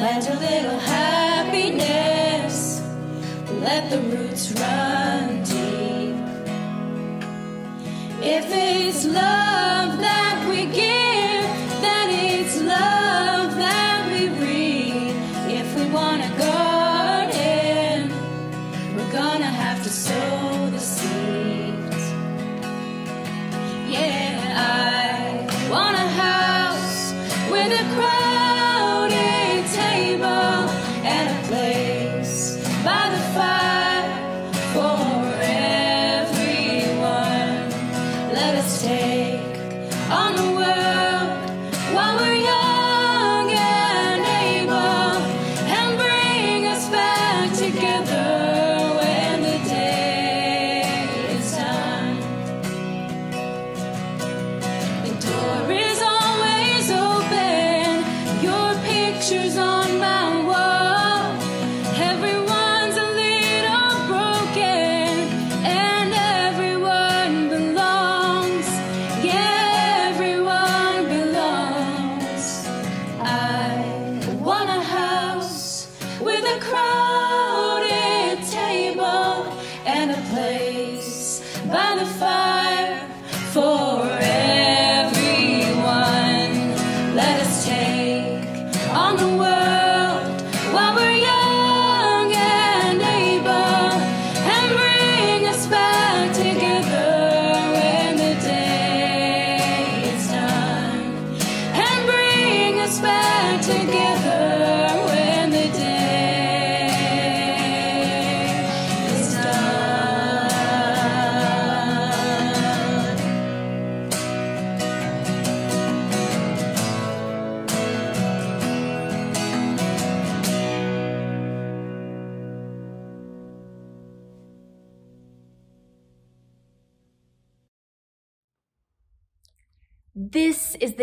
Plant a little happiness, let the roots run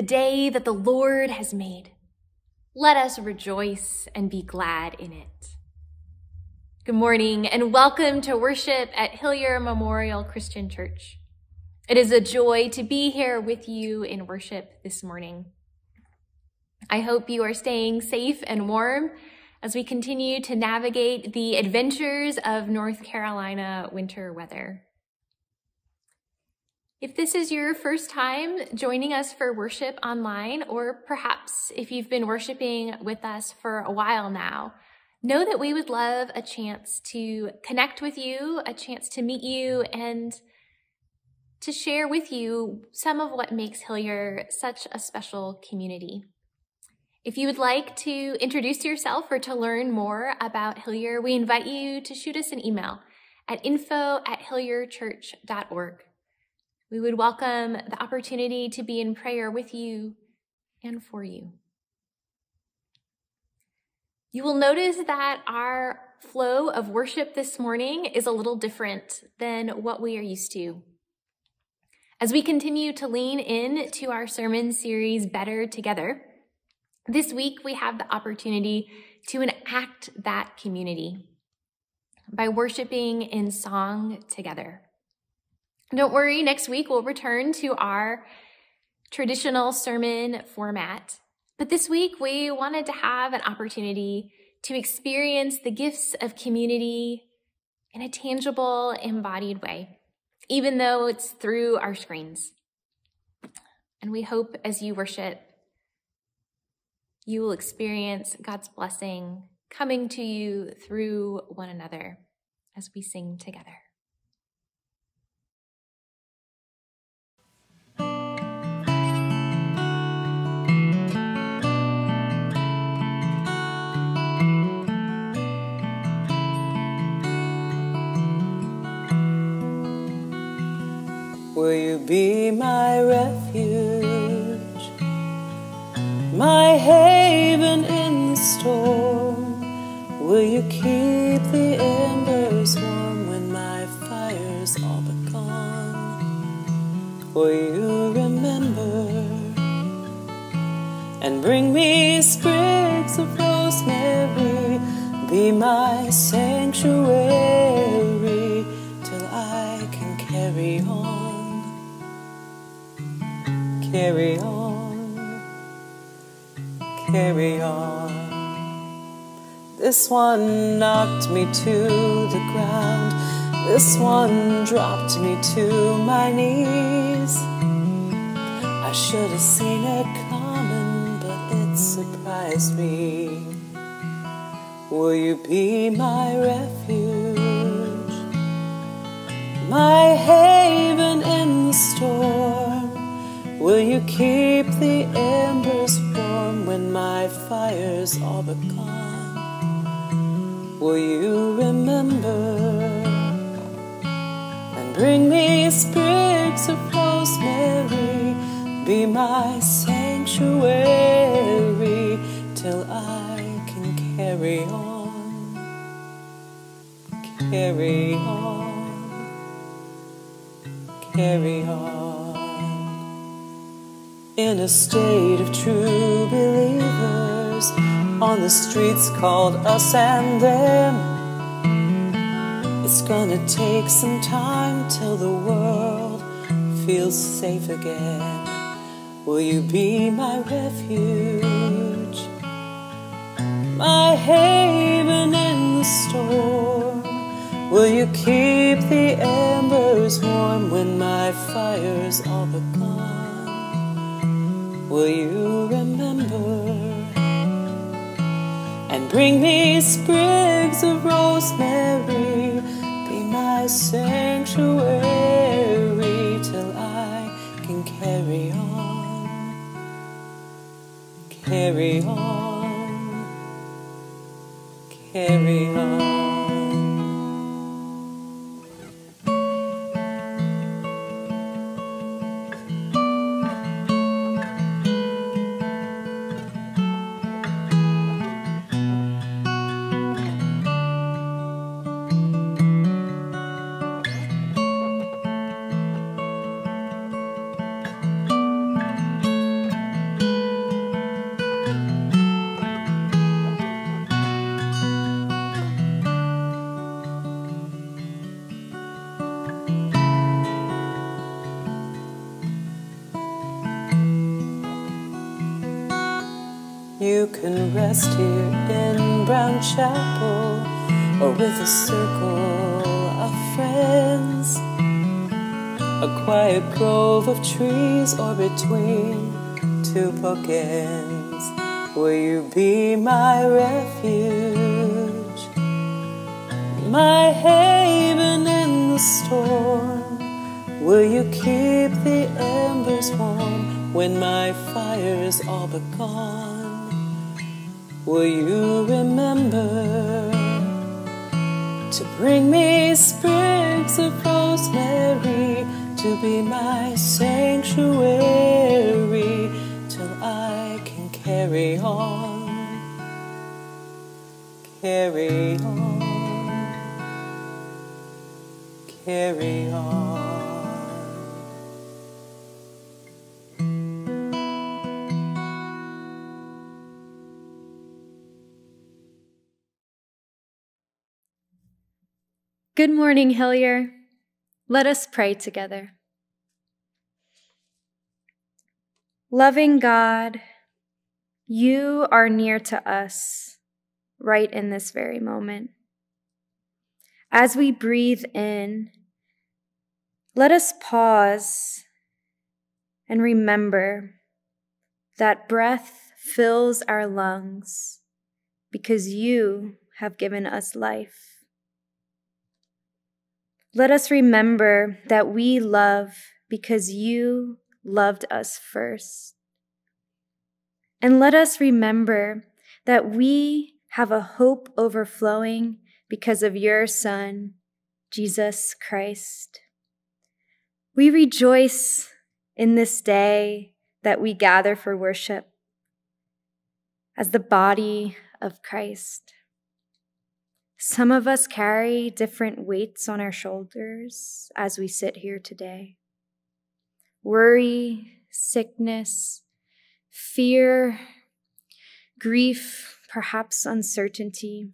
day that the Lord has made. Let us rejoice and be glad in it. Good morning and welcome to worship at Hillyer Memorial Christian Church. It is a joy to be here with you in worship this morning. I hope you are staying safe and warm as we continue to navigate the adventures of North Carolina winter weather. If this is your first time joining us for worship online, or perhaps if you've been worshiping with us for a while now, know that we would love a chance to connect with you, a chance to meet you, and to share with you some of what makes Hillyer such a special community. If you would like to introduce yourself or to learn more about Hillyer, we invite you to shoot us an email at info at hillyerchurch.org. We would welcome the opportunity to be in prayer with you and for you. You will notice that our flow of worship this morning is a little different than what we are used to. As we continue to lean in to our sermon series, Better Together, this week we have the opportunity to enact that community by worshiping in song together. Don't worry, next week we'll return to our traditional sermon format. But this week we wanted to have an opportunity to experience the gifts of community in a tangible, embodied way, even though it's through our screens. And we hope as you worship, you will experience God's blessing coming to you through one another as we sing together. Will you be my refuge, my haven in the storm? Will you keep the embers warm when my fire's all but gone? Will you remember and bring me sprigs of rosemary? Be my sanctuary carry on, carry on. This one knocked me to the ground, this one dropped me to my knees. I should have seen it coming, but it surprised me. Will you be my refuge, my haven keep the embers warm when my fire's all but gone? Will you remember and bring me sprigs of rosemary? Be my sanctuary till I can carry on, carry on, carry on in a state of true believers on the streets called us and them. It's gonna take some time till the world feels safe again. Will you be my refuge, my haven in the storm? Will you keep the embers warm when my fire's all but gone? Will you remember and bring me sprigs of rosemary? Be my sanctuary till I can carry on, carry on, carry on. You can rest here in Brown Chapel or with a circle of friends. A quiet grove of trees or between two bookends. Will you be my refuge? My haven in the storm. Will you keep the embers warm when my fire's all but gone? Will you remember to bring me sprigs of rosemary to be my sanctuary till I can carry on, carry on, carry on. Good morning, Hillyer. Let us pray together. Loving God, you are near to us right in this very moment. As we breathe in, let us pause and remember that breath fills our lungs because you have given us life. Let us remember that we love because you loved us first. And let us remember that we have a hope overflowing because of your Son, Jesus Christ. We rejoice in this day that we gather for worship as the body of Christ. Some of us carry different weights on our shoulders as we sit here today worry, sickness, fear, grief, perhaps uncertainty.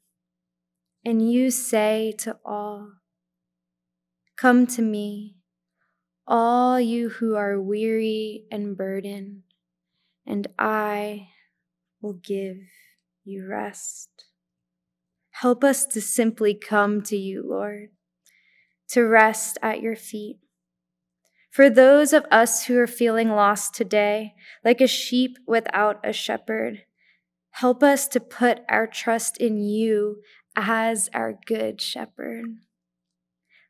And you say to all, Come to me, all you who are weary and burdened, and I will give you rest. Help us to simply come to you, Lord, to rest at your feet. For those of us who are feeling lost today, like a sheep without a shepherd, help us to put our trust in you as our good shepherd.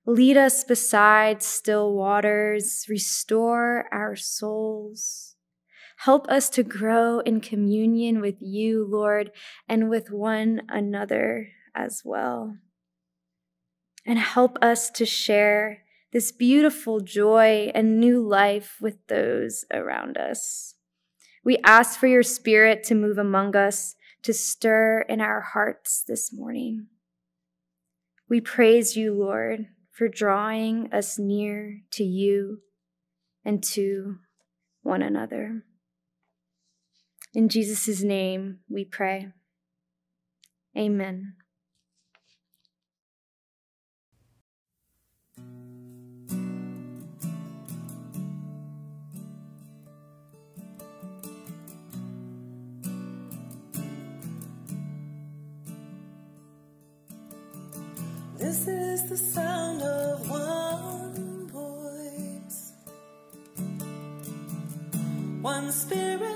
Lead us beside still waters, restore our souls. Help us to grow in communion with you, Lord, and with one another as well. And help us to share this beautiful joy and new life with those around us. We ask for your spirit to move among us, to stir in our hearts this morning. We praise you, Lord, for drawing us near to you and to one another. In Jesus' name we pray. Amen. This is the sound of one voice, one spirit,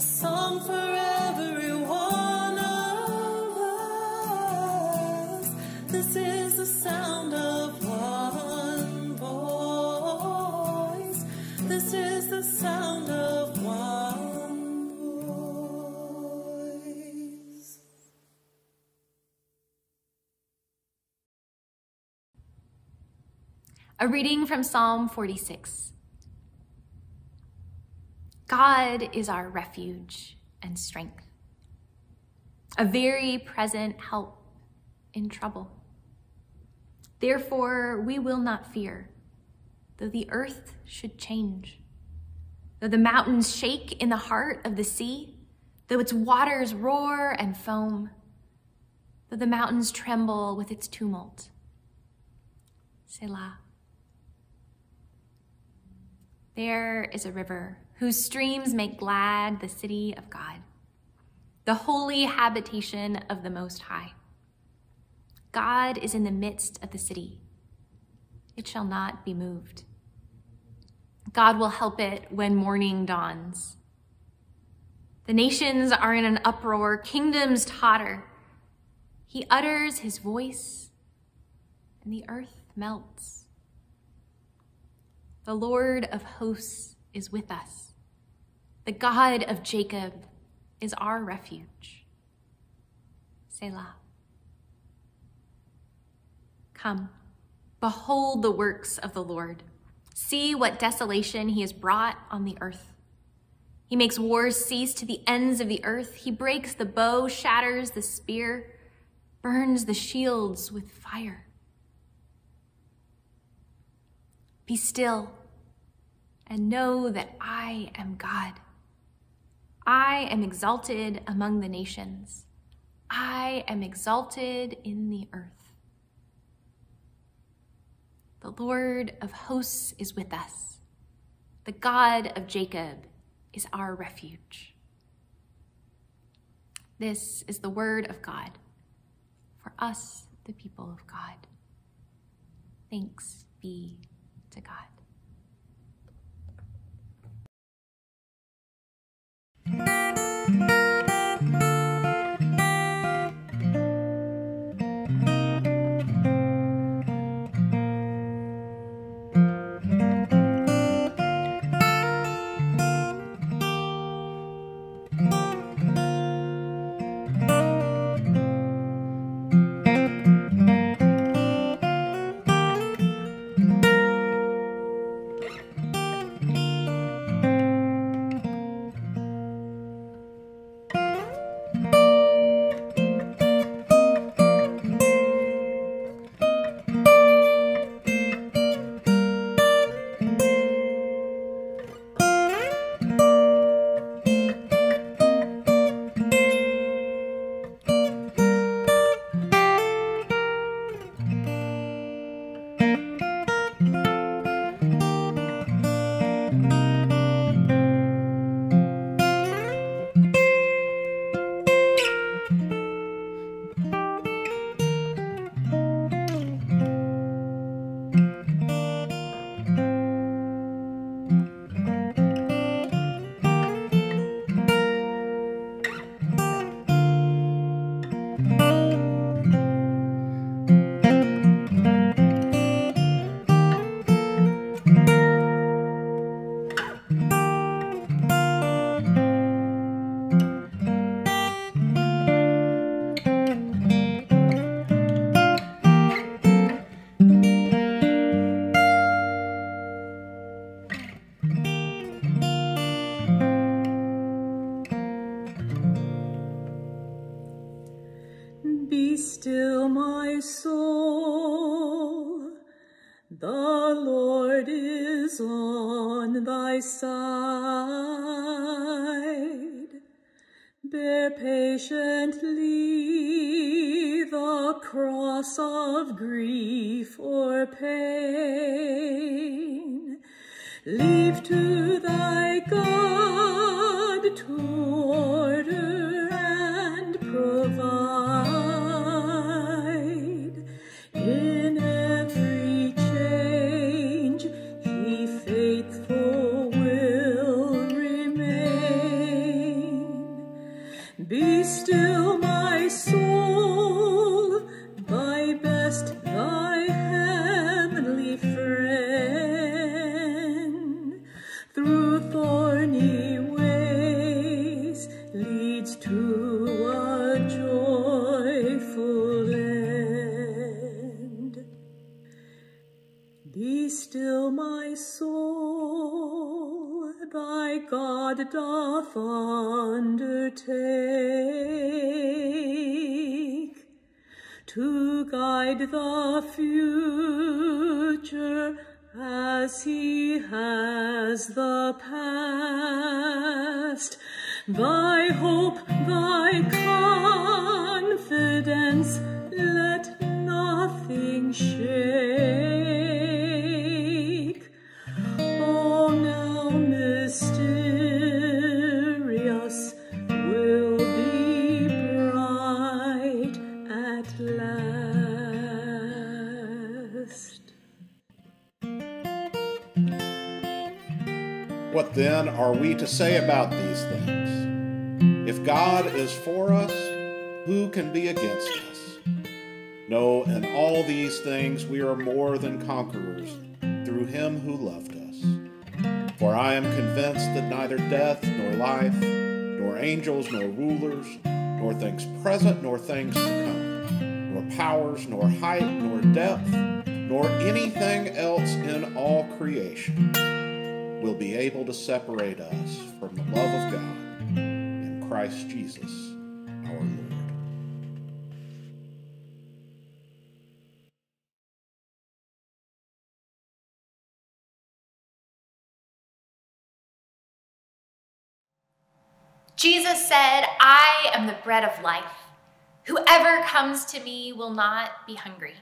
A song for every one of us. This is the sound of one voice. This is the sound of one voice. A reading from Psalm 46. God is our refuge and strength, a very present help in trouble. Therefore, we will not fear, though the earth should change, though the mountains shake in the heart of the sea, though its waters roar and foam, though the mountains tremble with its tumult. Selah. There is a river whose streams make glad the city of God, the holy habitation of the Most High. God is in the midst of the city. It shall not be moved. God will help it when morning dawns. The nations are in an uproar, kingdoms totter. He utters his voice, and the earth melts. The Lord of hosts is with us. The God of Jacob is our refuge. Selah. Come, behold the works of the Lord. See what desolation he has brought on the earth. He makes wars cease to the ends of the earth. He breaks the bow, shatters the spear, burns the shields with fire. Be still and know that I am God. I am exalted among the nations. I am exalted in the earth. The Lord of hosts is with us. The God of Jacob is our refuge. This is the word of God for us, the people of God. Thanks be to God. Be thy confidence, let nothing shake. Oh, now mysterious will be bright at last. What then are we to say about these things? God is for us, who can be against us? No, in all these things we are more than conquerors through him who loved us. For I am convinced that neither death nor life, nor angels nor rulers, nor things present nor things to come, nor powers, nor height, nor depth, nor anything else in all creation will be able to separate us from the love of God Christ Jesus our Lord. Jesus said, I am the bread of life. Whoever comes to me will not be hungry.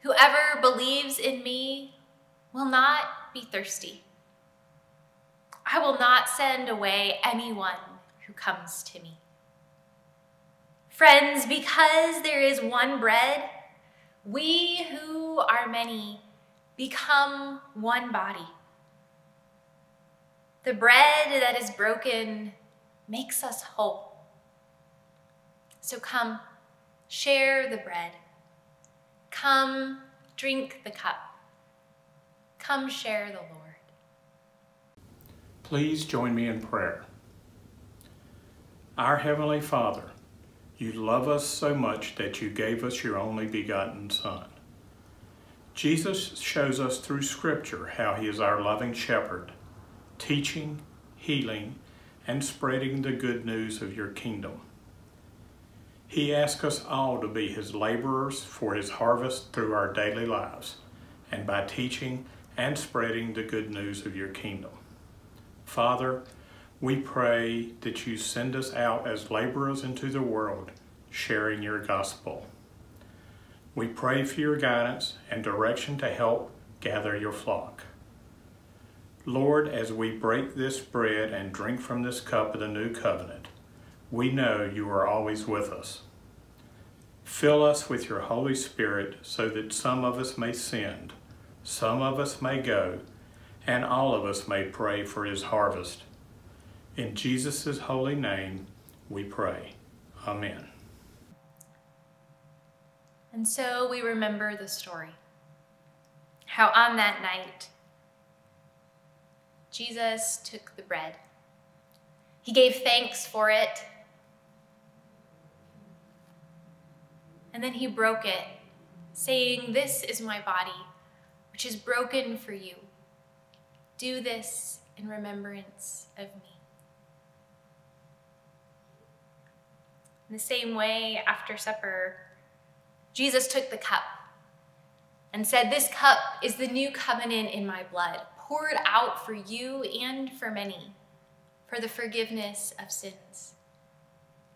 Whoever believes in me will not be thirsty. I will not send away anyone who comes to me. Friends, because there is one bread, we who are many become one body. The bread that is broken makes us whole. So come, share the bread. Come, drink the cup. Come, share the Lord. Please join me in prayer. Our Heavenly Father, you love us so much that you gave us your only begotten Son. Jesus shows us through Scripture how he is our loving shepherd, teaching, healing, and spreading the good news of your kingdom. He asks us all to be his laborers for his harvest through our daily lives and by teaching and spreading the good news of your kingdom. Father, we pray that you send us out as laborers into the world, sharing your gospel. We pray for your guidance and direction to help gather your flock. Lord, as we break this bread and drink from this cup of the new covenant, we know you are always with us. Fill us with your Holy Spirit so that some of us may send, some of us may go, and all of us may pray for his harvest. In Jesus' holy name we pray. Amen. And so we remember the story. How on that night, Jesus took the bread. He gave thanks for it. And then he broke it, saying, This is my body, which is broken for you. Do this in remembrance of me. In the same way, after supper, Jesus took the cup and said, This cup is the new covenant in my blood, poured out for you and for many, for the forgiveness of sins.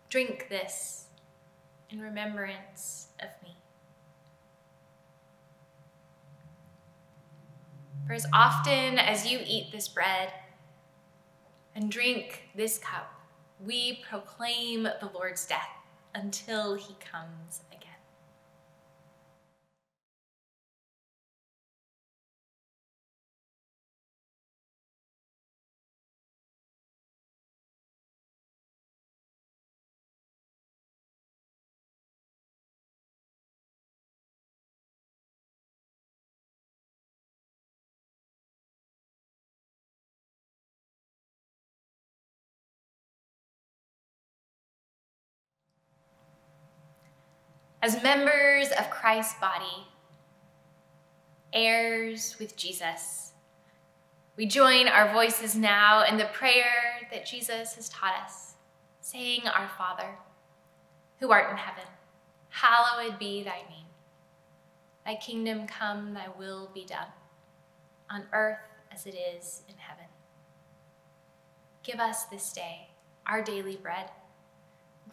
Drink this in remembrance of me. For as often as you eat this bread and drink this cup, we proclaim the Lord's death until he comes again. As members of Christ's body, heirs with Jesus, we join our voices now in the prayer that Jesus has taught us, saying, Our Father, who art in heaven, hallowed be thy name. Thy kingdom come, thy will be done, on earth as it is in heaven. Give us this day our daily bread,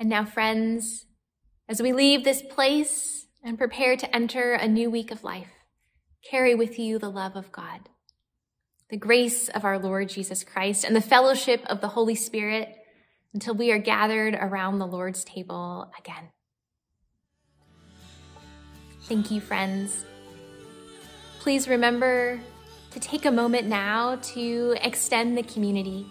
And now, friends, as we leave this place and prepare to enter a new week of life, carry with you the love of God, the grace of our Lord Jesus Christ, and the fellowship of the Holy Spirit until we are gathered around the Lord's table again. Thank you, friends. Please remember to take a moment now to extend the community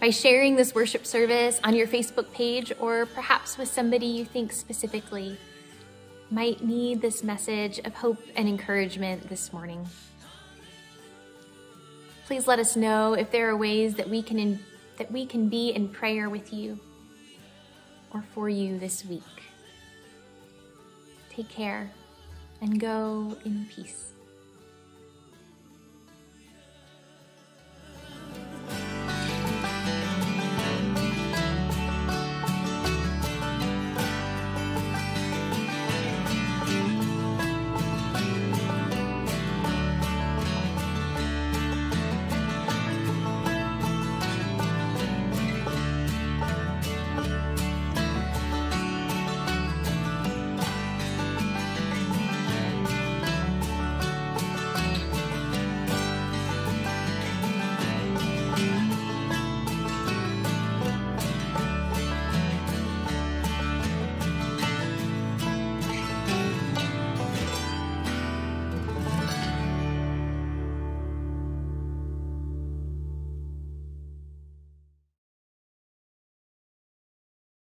by sharing this worship service on your Facebook page or perhaps with somebody you think specifically might need this message of hope and encouragement this morning. Please let us know if there are ways that we can in, that we can be in prayer with you or for you this week. Take care and go in peace.